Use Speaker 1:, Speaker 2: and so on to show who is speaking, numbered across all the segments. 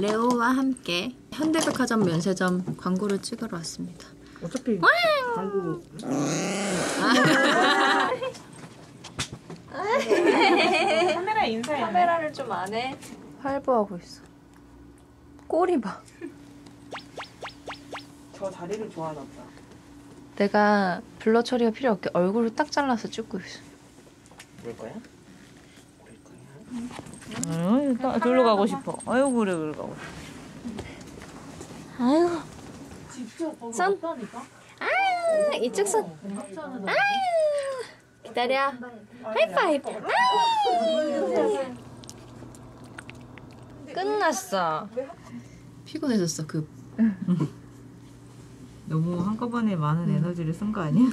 Speaker 1: 레오와 함께 현대백화점 면세점 광고를 찍으러 왔습니다.
Speaker 2: 어차피 광고 카메라 인사해.
Speaker 1: 카메라를 좀 안 해. 활보하고 있어. 꼬리 봐.
Speaker 2: 저 자리를 좋아하나.
Speaker 1: 내가 블러 처리가 필요 없게 얼굴을 딱 잘라서 찍고 있어.
Speaker 2: 그럴 거야? 거야? 응, 저기로 가고 싶어. 아유 그래 그래 가고.
Speaker 1: 아유. 손. 아유, 이쪽 손. 아유. 기다려. 하이파이브. 아유. 끝났어. 피곤해졌어, 그.
Speaker 2: 너무 한꺼번에 많은 에너지를 쓴 거 아니야?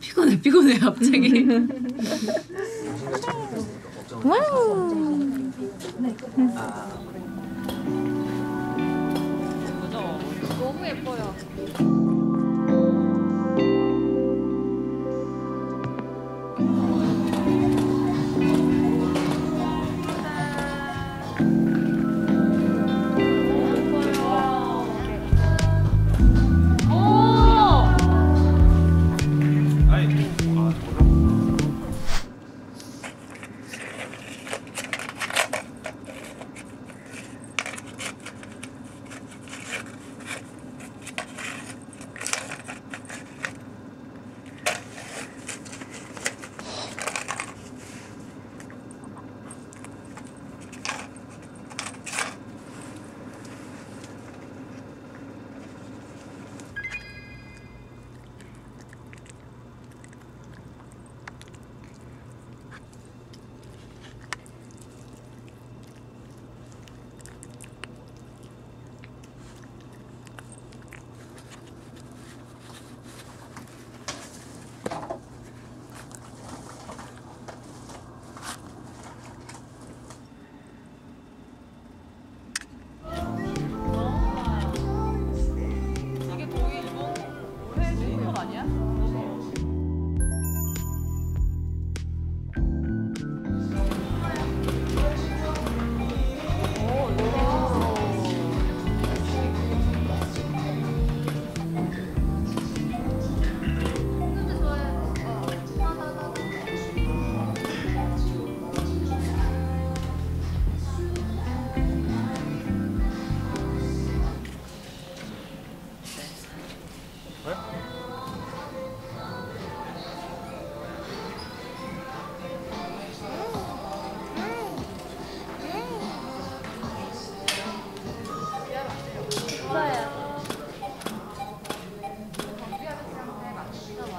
Speaker 1: 피곤해, 피곤해, 갑자기. 너무 예뻐요. Sonia.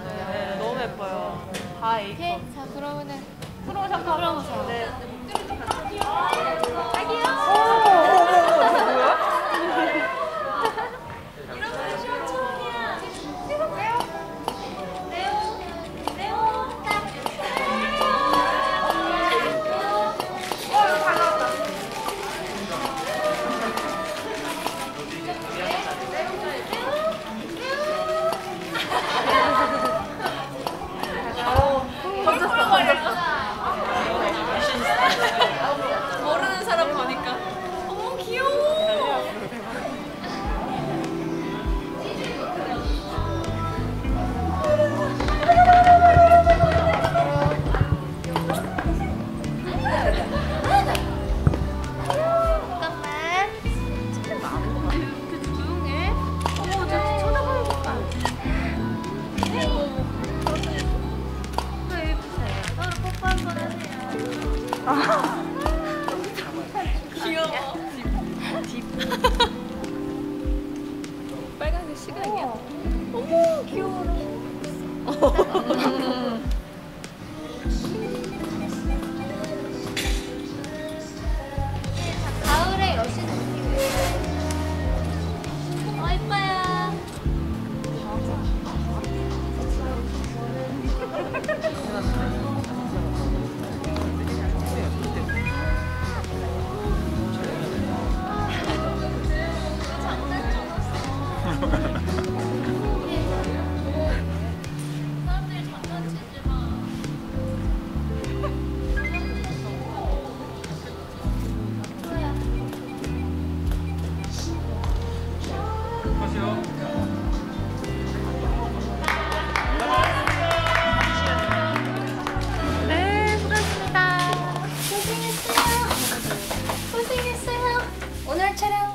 Speaker 2: 네, 너무 예뻐요. 다 A.
Speaker 1: 오케이, 자, 그러면은.
Speaker 2: 프로 잠깐 풀어보세요. 네.
Speaker 1: よろしくお願いします。
Speaker 3: 오늘 촬영